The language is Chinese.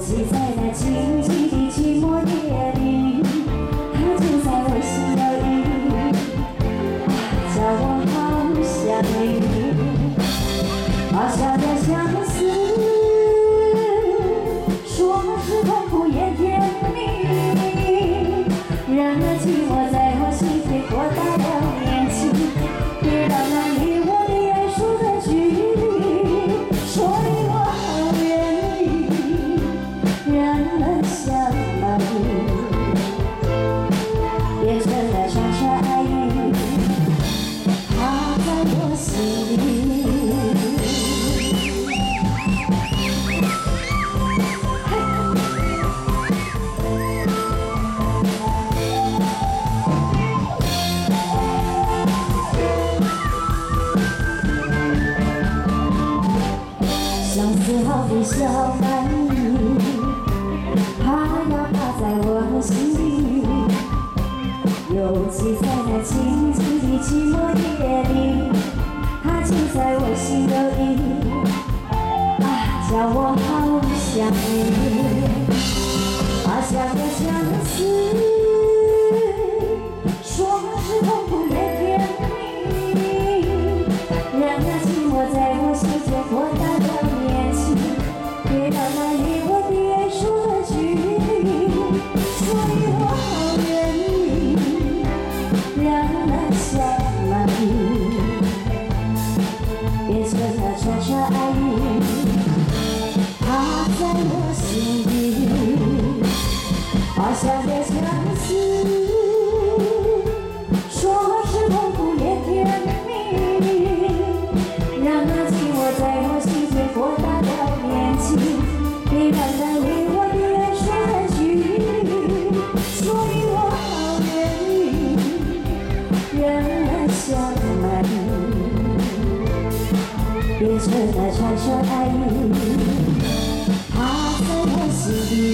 只在那静静的寂寞夜里，它就在我心里，叫我好想你。小小的相思，说是痛苦也甜蜜，让那寂。的小白鱼，它呀趴在我心里，尤其在那静静的寂寞夜里，它就在我心里，啊，叫我好想你，啊，想呀相思。华下的相思，说是痛苦也甜蜜，让那寂寞在我心间扩大到眼睛，依然在为我的依然占据，所以我好愿意，仍然相爱，别再再再说爱你，怕在我心底。